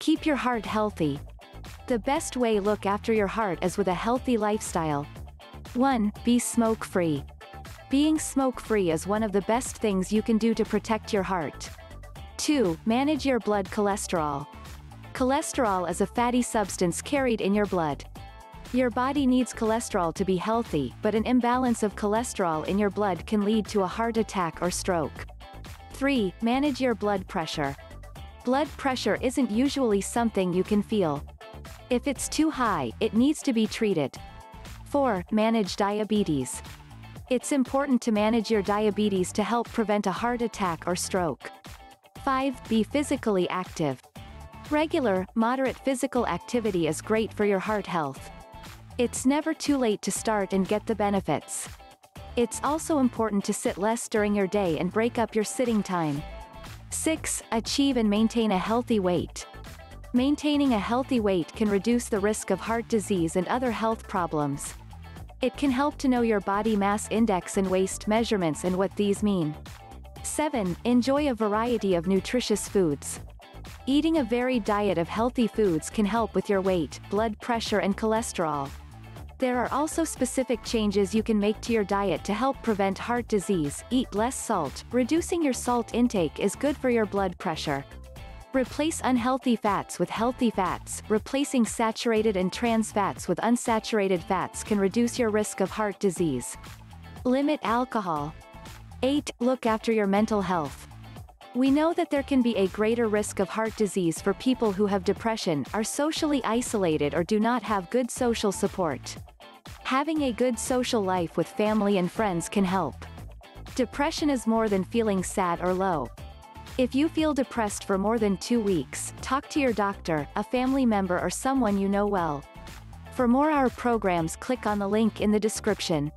Keep your heart healthy. The best way to look after your heart is with a healthy lifestyle. 1. Be smoke-free. Being smoke-free is one of the best things you can do to protect your heart. 2. Manage your blood cholesterol. Cholesterol is a fatty substance carried in your blood. Your body needs cholesterol to be healthy, but an imbalance of cholesterol in your blood can lead to a heart attack or stroke. 3. Manage your blood pressure. Blood pressure isn't usually something you can feel. If it's too high, it needs to be treated. 4. Manage diabetes. It's important to manage your diabetes to help prevent a heart attack or stroke. 5. Be physically active. Regular, moderate physical activity is great for your heart health. It's never too late to start and get the benefits. It's also important to sit less during your day and break up your sitting time. 6. Achieve and maintain a healthy weight. Maintaining a healthy weight can reduce the risk of heart disease and other health problems. It can help to know your body mass index and waist measurements and what these mean. 7. Enjoy a variety of nutritious foods. Eating a varied diet of healthy foods can help with your weight, blood pressure and cholesterol. There are also specific changes you can make to your diet to help prevent heart disease. Eat less salt. Reducing your salt intake is good for your blood pressure. Replace unhealthy fats with healthy fats. Replacing saturated and trans fats with unsaturated fats can reduce your risk of heart disease. Limit alcohol. 8. Look after your mental health. We know that there can be a greater risk of heart disease for people who have depression, are socially isolated or do not have good social support. Having a good social life with family and friends can help. Depression is more than feeling sad or low. If you feel depressed for more than two weeks, talk to your doctor, a family member or someone you know well. For more our programs click on the link in the description.